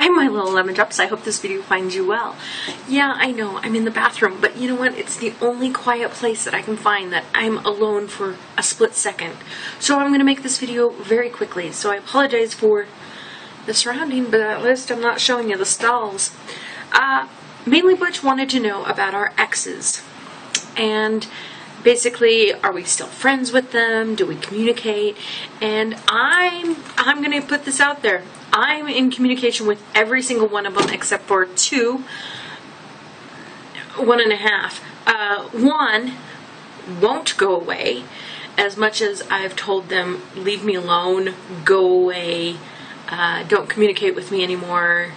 Hi, my little lemon drops. I hope this video finds you well. Yeah, I know, I'm in the bathroom, but you know what? It's the only quiet place that I can find that I'm alone for a split second. So I'm going to make this video very quickly. So I apologize for the surrounding but at least I'm not showing you the stalls. Uh, mainly Butch wanted to know about our exes. And basically are we still friends with them do we communicate and i'm i'm going to put this out there i'm in communication with every single one of them except for two one and a half uh, one won't go away as much as i've told them leave me alone go away uh, don't communicate with me anymore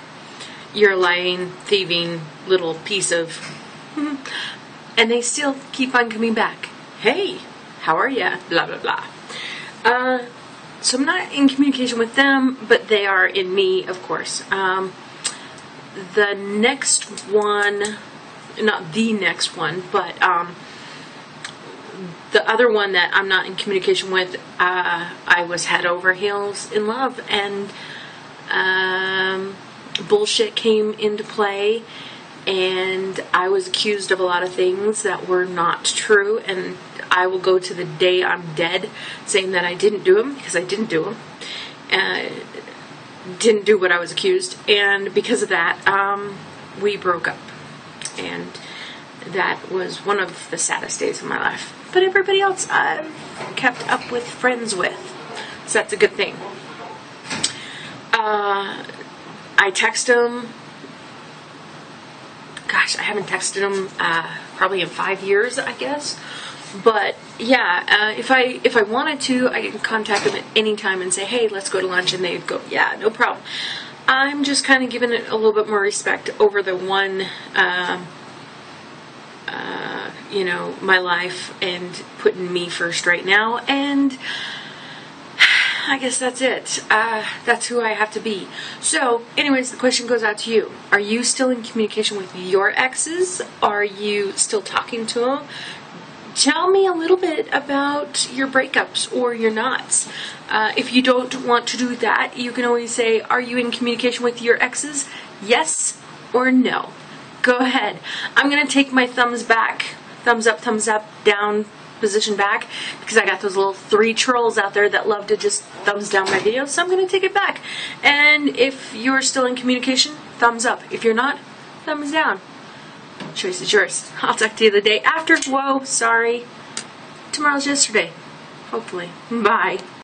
you're a lying thieving little piece of and they still keep on coming back. Hey, how are ya? Blah blah blah. Uh, so I'm not in communication with them, but they are in me, of course. Um, the next one, not the next one, but um, the other one that I'm not in communication with, uh, I was head over heels in love, and um, bullshit came into play and I was accused of a lot of things that were not true, and I will go to the day I'm dead saying that I didn't do them because I didn't do them. Uh, didn't do what I was accused, and because of that, um, we broke up, and that was one of the saddest days of my life. But everybody else I've kept up with, friends with, so that's a good thing. Uh, I text them gosh, I haven't texted them uh, probably in five years, I guess. But yeah, uh, if I if I wanted to, I can contact them at any time and say, hey, let's go to lunch, and they'd go, yeah, no problem. I'm just kind of giving it a little bit more respect over the one, uh, uh, you know, my life and putting me first right now, and I guess that's it. Uh, that's who I have to be. So, anyways, the question goes out to you. Are you still in communication with your exes? Are you still talking to them? Tell me a little bit about your breakups or your knots. Uh, if you don't want to do that, you can always say, Are you in communication with your exes? Yes or no. Go ahead. I'm going to take my thumbs back, thumbs up, thumbs up, down, position back because I got those little three trolls out there that love to just thumbs down my videos. So I'm going to take it back. And if you're still in communication, thumbs up. If you're not, thumbs down. Choice is yours. I'll talk to you the day after. Whoa, sorry. Tomorrow's yesterday. Hopefully. Bye.